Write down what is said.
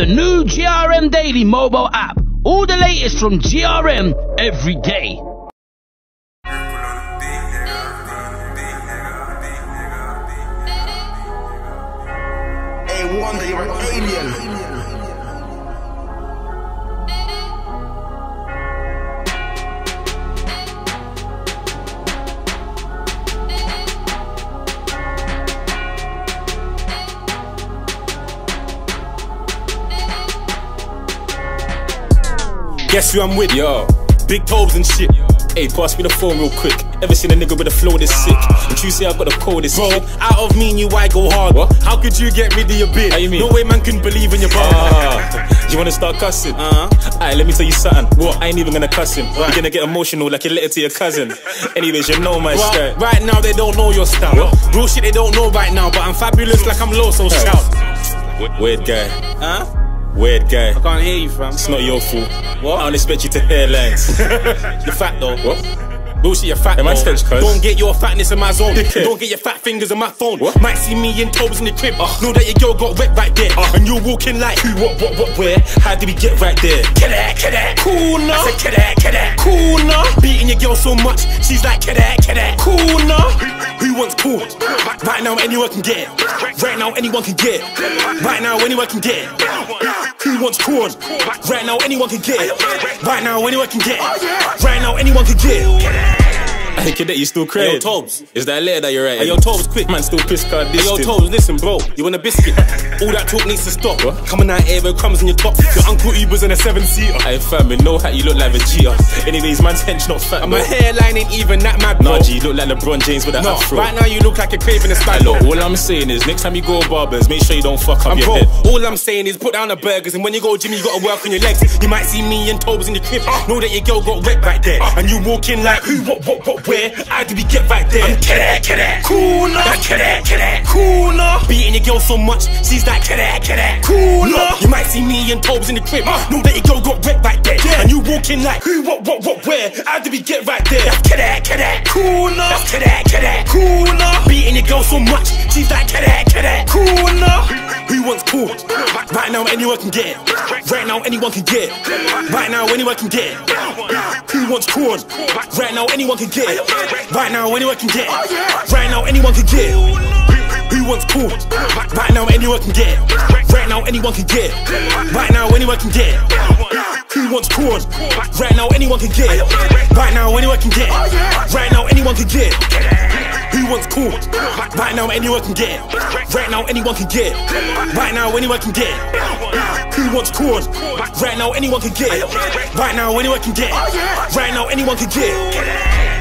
the new GRM Daily mobile app. All the latest from GRM every day. Hey, you're an alien. Guess who I'm with? Yo. Big Tobz and shit. Hey, pass me the phone real quick. Ever seen a nigga with a flow this sick? And you say I got the coldest Bro, shit. out of me and you, I go hard. What? How could you get rid of your bid? How you mean? No way man can believe in your bar. Ah, you wanna start cussing? Uh-huh. Alright, let me tell you something. What? I ain't even gonna cuss him. Right. You're gonna get emotional like you letter to your cousin. Anyways, you know my well, style. Right now, they don't know your style. What? Real shit, they don't know right now, but I'm fabulous like I'm low, so shout. Weird guy. Huh? Weird guy. I can't hear you, fam. It's not your fault. What? I don't expect you to hear lines. You're fat though. What? Bullshit, you're fat. Am cuz? Don't get your fatness in my zone. Don't get your fat fingers in my phone. What? Might see me in Tobz in the crib. Uh. Know that your girl got wet right there. Uh. And you're walking like who, what, what, what, where? How did we get right there? Get it. Cool now. I said, get it. Cool now. Beating your girl so much, she's like, get it. Cool now. Who wants cool? Right now, anyone can get it. Right now, anyone can get it. Right now, anyone can get it. Who wants corn? Right now, anyone can get it. Right now, anyone can get it. Right now, anyone can get it. Hey, kid, you still crazy? Hey, yo, Tobz. Is that letter that you're writing? Hey, yo, Tobz, quick. Man, still piss card Hey, yo, Tobz, listen, bro. You want a biscuit? All that talk needs to stop. What? Coming out here with crumbs in your top. Your uncle Uber's in a seven-seater. Hey, fam, with no hat, you look like a Vegeta. Anyways, man's hench not fat, And my hairline ain't even that mad, bro. Nah, G, you look like LeBron James with a no, afro. Right now, you look like a craving a spy. Look, all I'm saying is, next time you go to barbers, make sure you don't fuck up and your bro, head. All I'm saying is, put down the burgers, and when you go gym, you gotta work on your legs. You might see me and Tobz in the crib. Uh. Know that your girl got wet right there. Uh. And you walk in like, who, what, what, what, where? I do be get right there. I'm kid kid cool now, kid kid cool now. Beating your girl so much, she's like kid kid cool now. You might see me and Tobz in the crib, uh, know that your girl got wet right there. Yeah. And you walking like who, what, what, what, where? How did we get right there? That's kid kid cool now, that's kid kid cool now. Beating your girl so much, she's like kid kid cool now. Who wants cool? Right now, anyone can get it. Right now, anyone can get it. Right now, anyone can get it. Who wants corn? Right now, anyone can get it. Right now, anyone can get it. Right now, anyone can get it. Who wants corn? Right now, anyone can get it. Right now, anyone can get it. Right now, anyone can get it. Who wants corn? Right now, anyone can get it. Right now, anyone can get it. Right now, anyone can get it. Who wants corn? Right now, anyone can get it. Right now, anyone can get it. Right now, anyone can get it. Who wants corn? Right now, anyone can get it. Right now, anyone can get it. Right now, anyone can get it.